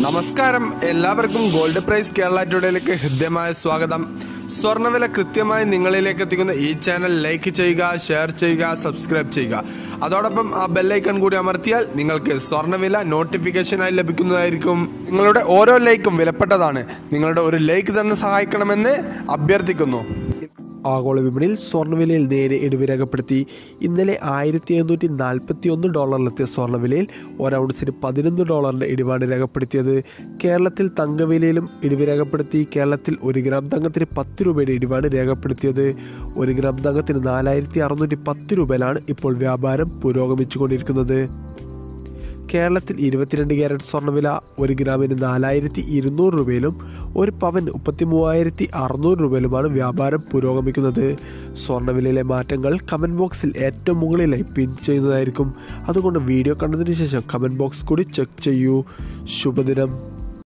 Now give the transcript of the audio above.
നമസ്കാരം. എല്ലാവർക്കും gold price Kerala ടുഡേയിലേക്ക് ഹൃദ്യമായ സ്വാഗതം. സ്വർണവില കൃത്യമായി നിങ്ങളിലേക്ക് എത്തിക്കുന്ന ഈ ചാനൽ ലൈക്ക് ചെയ്യുക ഷെയർ ചെയ്യുക സബ്സ്ക്രൈബ് ചെയ്യുക. അതോടൊപ്പം ആ ബെല്ലൈക്കൺ കൂടി അമർത്തിയാൽ നിങ്ങൾക്ക് സ്വർണവില നോട്ടിഫിക്കേഷനായി ലഭിക്കുന്നതായിരിക്കും. നിങ്ങളുടെ ഓരോ ലൈക്കും വിലപ്പെട്ടതാണ്. നിങ്ങളുടെ ഒരു ലൈക്ക് തന്നെ സഹായിക്കണമെന്ന് അഭ്യർത്ഥിക്കുന്നു. ആഗോള വിപണിയിൽ സ്വർണവിലയിൽ നേരെ ഇടിവ് രേഖപ്പെടുത്തി. ഇന്നലെ ആയിരത്തി എഴുന്നൂറ്റി നാൽപ്പത്തി ഒന്ന് ഡോളറിലെത്തിയ സ്വർണവിലയിൽ ഒരൗൺസിന് പതിനൊന്ന് ഡോളറിന്റെ ഇടിവാണ് രേഖപ്പെടുത്തിയത്. കേരളത്തിൽ തങ്കവിലയിലും ഇടിവ് രേഖപ്പെടുത്തി. കേരളത്തിൽ ഒരു ഗ്രാം തങ്കത്തിന് പത്ത് രൂപയുടെ ഇടിവാണ് രേഖപ്പെടുത്തിയത്. ഒരു ഗ്രാം തങ്കത്തിന് നാലായിരത്തി അറുന്നൂറ്റി പത്ത് രൂപയിലാണ് ഇപ്പോൾ വ്യാപാരം പുരോഗമിച്ചുകൊണ്ടിരിക്കുന്നത്. കേരളത്തിൽ ഇരുപത്തിരണ്ട് ക്യാരറ്റ് സ്വർണവില ഒരു ഗ്രാമിന് നാലായിരത്തി ഇരുന്നൂറ് രൂപയിലും ഒരു പവൻ മുപ്പത്തി മൂവായിരത്തി അറുന്നൂറ് രൂപയിലുമാണ് വ്യാപാരം പുരോഗമിക്കുന്നത്. സ്വർണവിലയിലെ മാറ്റങ്ങൾ കമന്റ് ബോക്സിൽ ഏറ്റവും മുകളിലായി പിൻ ചെയ്യുന്നതായിരിക്കും. അതുകൊണ്ട് വീഡിയോ കണ്ടതിന് ശേഷം കമന്റ് ബോക്സ് കൂടി ചെക്ക് ചെയ്യൂ. ശുഭദിനം.